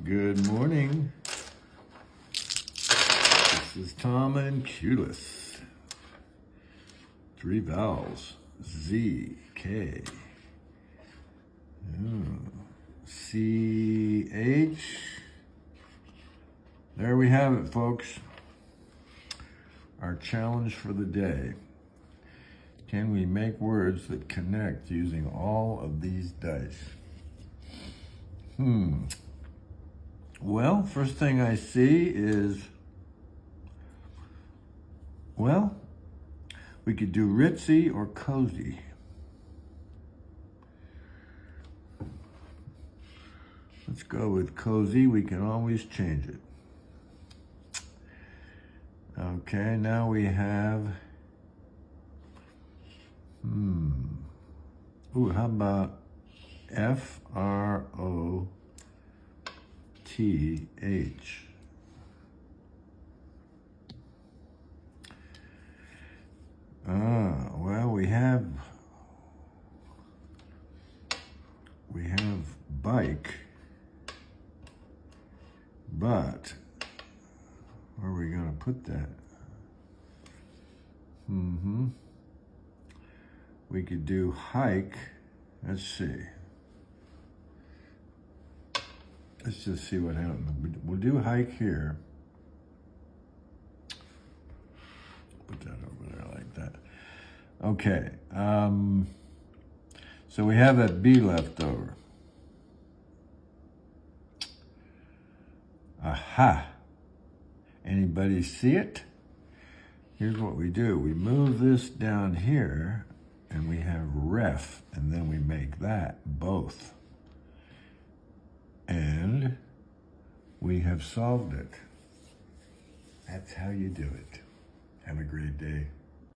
Good morning. This is Tom and Cutis. Three vowels. Z, K, C, H. There we have it, folks. Our challenge for the day. Can we make words that connect using all of these dice? Hmm. Well, first thing I see is, well, we could do ritzy or cozy. Let's go with cozy. We can always change it. Okay, now we have, hmm. Ooh, how about F-R-O T H. Ah, well, we have we have bike, but where are we going to put that? Mm-hmm. We could do hike. Let's see. Let's just see what happens. We'll do a hike here. Put that over there like that. Okay. Um, so we have that B left over. Aha. Anybody see it? Here's what we do. We move this down here and we have ref and then we make that both. And we have solved it. That's how you do it. Have a great day.